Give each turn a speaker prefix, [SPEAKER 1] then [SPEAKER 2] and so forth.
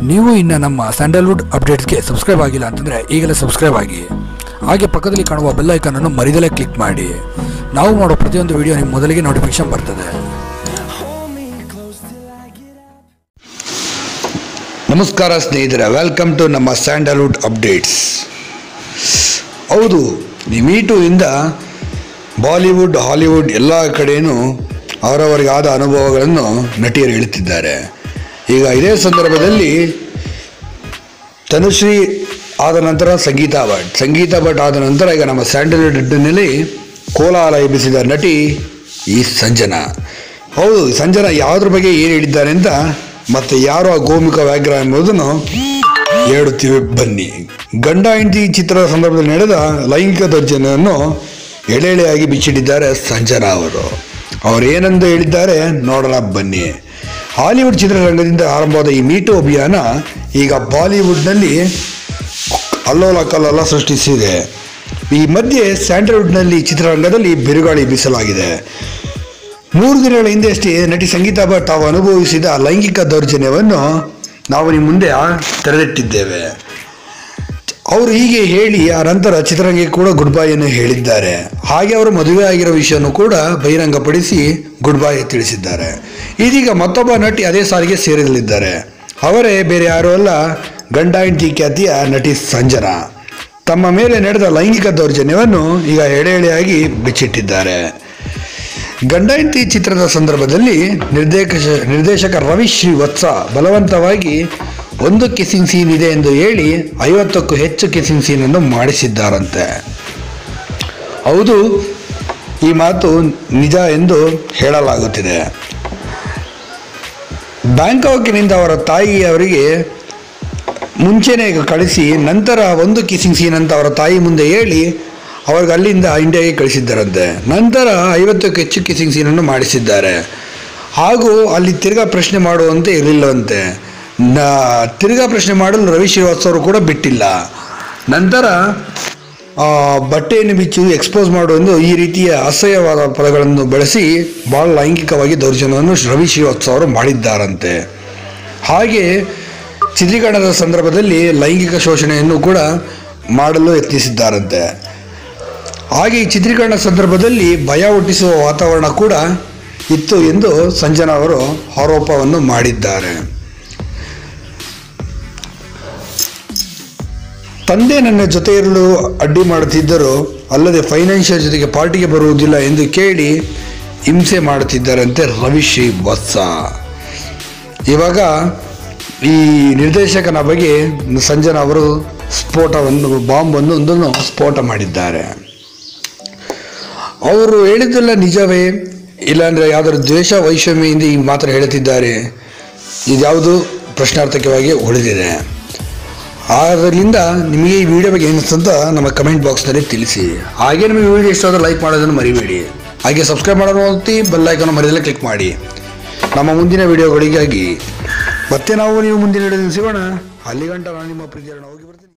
[SPEAKER 1] ನೀವು ಇನ್ನು ನಮ್ಮ ಸ್ಯಾಂಡಲ್ವುಡ್ ಅಪ್ಡೇಟ್ಸ್ಗೆ ಸಬ್ಸ್ಕ್ರೈಬ್ ಆಗಿಲ್ಲ ಅಂತಂದರೆ ಈಗಲೇ ಸಬ್ಸ್ಕ್ರೈಬ್ ಆಗಿ. ಹಾಗೆ ಪಕ್ಕದಲ್ಲಿ ಕಾಣುವ ಬೆಲ್ಲೈಕನನ್ನು ಮರಿದಲೇ ಕ್ಲಿಕ್ ಮಾಡಿ. ನಾವು ಮಾಡೋ ಪ್ರತಿಯೊಂದು ವಿಡಿಯೋ ನಿಮ್ಮ ಮೊದಲಿಗೆ ನೋಟಿಫಿಕೇಶನ್ ಬರ್ತದೆ.
[SPEAKER 2] ನಮಸ್ಕಾರ ಸ್ನೇಹಿತರೆ ವೆಲ್ಕಮ್ ಟು ನಮ್ಮ ಸ್ಯಾಂಡಲ್ವುಡ್ ಅಪ್ಡೇಟ್ಸ್. ಹೌದು, ಈ ಇಂದ ಬಾಲಿವುಡ್, ಹಾಲಿವುಡ್ ಎಲ್ಲ ಕಡೆಯೂ ಅವರವರಿಗಾದ ಅನುಭವಗಳನ್ನು ನಟಿಯರು ಹೇಳುತ್ತಿದ್ದಾರೆ ಈಗ ಇದೇ ಸಂದರ್ಭದಲ್ಲಿ ತನುಶ್ರೀ ಆದ ನಂತರ ಸಂಗೀತ ಭಟ್. ಸಂಗೀತ ಭಟ್ ಆದ ನಂತರ ಈಗ ನಮ್ಮ ಸ್ಯಾಂಡಲ್ವುಡ್ನಲ್ಲಿ ಕೋಲಾಹಲ ಎಬ್ಬಿಸಿದ ನಟಿ ಈ ಸಂಜನಾ. ಹೌದು ಸಂಜನಾ ಯಾವುದ್ರ ಬಗ್ಗೆ ಏನು ಹೇಳಿದ್ದಾರೆ ಅಂತ ಮತ್ತೆ ಯಾರು ಆ ಗೋಮುಖ ವ್ಯಾಘ್ರ ಎಂಬುದನ್ನು ಹೇಳುತ್ತೀವಿ ಬನ್ನಿ. ಗಂಡ ಹೆಂಡತಿ ಚಿತ್ರದ ಸಂದರ್ಭದಲ್ಲಿ ನಡೆದ ಲೈಂಗಿಕ ದರ್ಜನೆಯನ್ನು ಎಳೆ ಎಳೆಯಾಗಿ ಬಿಚ್ಚಿಟ್ಟಿದ್ದಾರೆ ಸಂಜನಾ ಅವರು. ಅವರೇನೆಂದು ಹೇಳಿದ್ದಾರೆ ನೋಡೋಣ ಬನ್ನಿ. ಹಾಲಿವುಡ್ ಚಿತ್ರರಂಗದಿಂದ ಆರಂಭವಾದ ಈ ಮೀಟು ಅಭಿಯಾನ ಈಗ ಬಾಲಿವುಡ್ನಲ್ಲಿ ಅಲ್ಲೋಲ ಕಲ್ಲೋಲ ಸೃಷ್ಟಿಸಿದೆ. ಈ ಮಧ್ಯೆ ಸ್ಯಾಂಡಲ್ವುಡ್ನಲ್ಲಿ ಚಿತ್ರರಂಗದಲ್ಲಿ ಬಿರುಗಾಳಿ ಬೀಸಲಾಗಿದೆ. ಮೂರು ದಿನಗಳ ಹಿಂದೆಯಷ್ಟೇ ನಟಿ ಸಂಗೀತಾ ಭಟ್ ತಾವು ಅನುಭವಿಸಿದ ಲೈಂಗಿಕ ದೌರ್ಜನ್ಯವನ್ನು ನಾವು ನಿಮ್ಮ ಮುಂದೆ ತೆರೆದಿಟ್ಟಿದ್ದೇವೆ. ಅವರು ಹೀಗೆ ಹೇಳಿ ಆ ನಂತರ ಚಿತ್ರರಂಗಕ್ಕೆ ಕೂಡ ಗುಡ್ ಬಾಯನ್ನು ಹೇಳಿದ್ದಾರೆ. ಹಾಗೆ ಅವರು ಮದುವೆ ಆಗಿರೋ ವಿಷಯವನ್ನು ಕೂಡ ಬಹಿರಂಗಪಡಿಸಿ ಗುಡ್ ಬಾಯ್ ತಿಳಿಸಿದ್ದಾರೆ. ಇದೀಗ ಮತ್ತೊಬ್ಬ ನಟಿ ಅದೇ ಸಾರಿಗೆ ಸೇರಲಿದ್ದಾರೆ ಅವರೇ ಬೇರೆ ಯಾರೂ ಅಲ್ಲ, ಗಂಡ, ಹೆಂಡತಿ, ಖ್ಯಾತಿಯ ನಟಿ ಸಂಜನಾ. ತಮ್ಮ ಮೇಲೆ ನಡೆದ ಲೈಂಗಿಕ ದೌರ್ಜನ್ಯವನ್ನು ಈಗ ಎಳೆ ಎಳೆಯಾಗಿ ಬಿಚ್ಚಿಟ್ಟಿದ್ದಾರೆ. ಗಂಡ ಚಿತ್ರದ ಸಂದರ್ಭದಲ್ಲಿ ನಿರ್ದೇಶ ನಿರ್ದೇಶಕ ರವಿ ಶ್ರೀವತ್ಸ ಬಲವಂತವಾಗಿ ಒಂದು ಕಿಸಿಂಗ್ ಸೀನ್ ಇದೆ ಎಂದು ಹೇಳಿ ಐವತ್ತಕ್ಕೂ ಹೆಚ್ಚು ಕಿಸಿಂಗ್ ಸೀನನ್ನು ಮಾಡಿಸಿದ್ದಾರಂತೆ. ಹೌದು, ಈ ಮಾತು ನಿಜ ಎಂದು ಹೇಳಲಾಗುತ್ತಿದೆ. ಬ್ಯಾಂಕಾಕಿನಿಂದ ಅವರ ತಾಯಿ ಅವರಿಗೆ ಮುಂಚೆನೇ ಕಳಿಸಿ, ನಂತರ ಒಂದು ಕಿಸಿಂಗ್ ಸೀನ್ ಅಂತ ಅವರ ತಾಯಿ ಮುಂದೆ ಹೇಳಿ ಅವ್ರಿಗೆ ಅಲ್ಲಿಂದ ಇಂಡಿಯಾಗೆ ಕಳಿಸಿದ್ದಾರಂತೆ. ನಂತರ ಐವತ್ತಕ್ಕೂ ಹೆಚ್ಚು ಕಿಸಿಂಗ್ ಸೀನನ್ನು ಮಾಡಿಸಿದ್ದಾರೆ. ಹಾಗೂ ಅಲ್ಲಿ ತಿರ್ಗಾ ಪ್ರಶ್ನೆ ಮಾಡುವಂತೆ ಇರಲಿಲ್ಲವಂತೆ. ತಿರ್ಗಾ ಪ್ರಶ್ನೆ ಮಾಡಲು ರವಿ ಶ್ರೀವಾಸ್ತವ್ ಅವರು ಕೂಡ ಬಿಟ್ಟಿಲ್ಲ. ನಂತರ ಬಟ್ಟೆಯನ್ನು ಬಿಚ್ಚು ಎಕ್ಸ್ಪೋಸ್ ಮಾಡುವಂದು ಈ ರೀತಿಯ ಅಸಹ್ಯವಾದ ಪದಗಳನ್ನು ಬಳಸಿ ಭಾಳ ಲೈಂಗಿಕವಾಗಿ ದೌರ್ಜನ್ಯವನ್ನು ರವಿ ಶ್ರೀವಾಸ್ತವ್ ಅವರು ಮಾಡಿದ್ದಾರಂತೆ. ಹಾಗೆ ಚಿತ್ರೀಕರಣದ ಸಂದರ್ಭದಲ್ಲಿ ಲೈಂಗಿಕ ಶೋಷಣೆಯನ್ನು ಕೂಡ ಮಾಡಲು ಯತ್ನಿಸಿದ್ದಾರಂತೆ. ಹಾಗೆ ಈ ಚಿತ್ರೀಕರಣ ಸಂದರ್ಭದಲ್ಲಿ ಭಯ ಹುಟ್ಟಿಸುವ ವಾತಾವರಣ ಕೂಡ ಇತ್ತು ಎಂದು ಸಂಜನಾ ಅವರು ಆರೋಪವನ್ನು ಮಾಡಿದ್ದಾರೆ. ತಂದೆ ನನ್ನ ಜೊತೆ ಇರಲು ಅಡ್ಡಿ ಮಾಡುತ್ತಿದ್ದರು ಅಲ್ಲದೆ ಫೈನಾನ್ಷಿಯಲ್ ಜೊತೆಗೆ ಪಾರ್ಟಿಗೆ ಬರುವುದಿಲ್ಲ ಎಂದು ಕೇಳಿ ಹಿಂಸೆ ಮಾಡುತ್ತಿದ್ದಾರಂತೆ ರವಿಶ್ರೀ ಶ್ರೀವತ್ಸ ಇವಾಗ ಈ ನಿರ್ದೇಶಕನ ಬಗ್ಗೆ ಸಂಜನ ಅವರು ಸ್ಫೋಟವನ್ನು, ಬಾಂಬನ್ನು, ಒಂದನ್ನು ಸ್ಫೋಟ ಮಾಡಿದ್ದಾರೆ. ಅವರು ಹೇಳಿದ್ದೆಲ್ಲ ನಿಜವೇ? ಇಲ್ಲಾಂದ್ರೆ ಯಾವ್ದಾದ್ರು ದ್ವೇಷ ವೈಷಮ್ಯದಿಂದ ಈ ಮಾತ್ರ ಹೇಳುತ್ತಿದ್ದಾರೆ. ಇದ್ಯಾವುದು ಪ್ರಶ್ನಾರ್ಥಕವಾಗಿ ಉಳಿದಿದೆ. ಆದ್ದರಿಂದ ನಿಮಗೆ ಈ ವಿಡಿಯೋ ಬಗ್ಗೆ ಏನಿಸ್ತು ಅಂತ ನಮ್ಮ ಕಮೆಂಟ್ ಬಾಕ್ಸ್ನಲ್ಲಿ ತಿಳಿಸಿ. ಹಾಗೆ ನಿಮಗೆ ವಿಡಿಯೋ ಇಷ್ಟ ಆದರೆ ಲೈಕ್ ಮಾಡೋದನ್ನು ಮರಿಬೇಡಿ. ಹಾಗೆ ಸಬ್ಸ್ಕ್ರೈಬ್ ಮಾಡೋದು ಬೆಲ್ ಐಕನ್ ಮರೆಯಲ್ಲೇ ಕ್ಲಿಕ್ ಮಾಡಿ. ನಮ್ಮ ಮುಂದಿನ ವಿಡಿಯೋಗಳಿಗಾಗಿ ಮತ್ತೆ ನಾವು ನೀವು ಮುಂದಿನ ವಿಡಿಯೋದಲ್ಲಿ ಸಿಗೋಣ. ಅಲ್ಲಿಗಂಟ ನಾನು ನಿಮ್ಮ ಪ್ರೀತಿಯನ್ನು ಹೋಗಿ ಬರ್ತೀನಿ.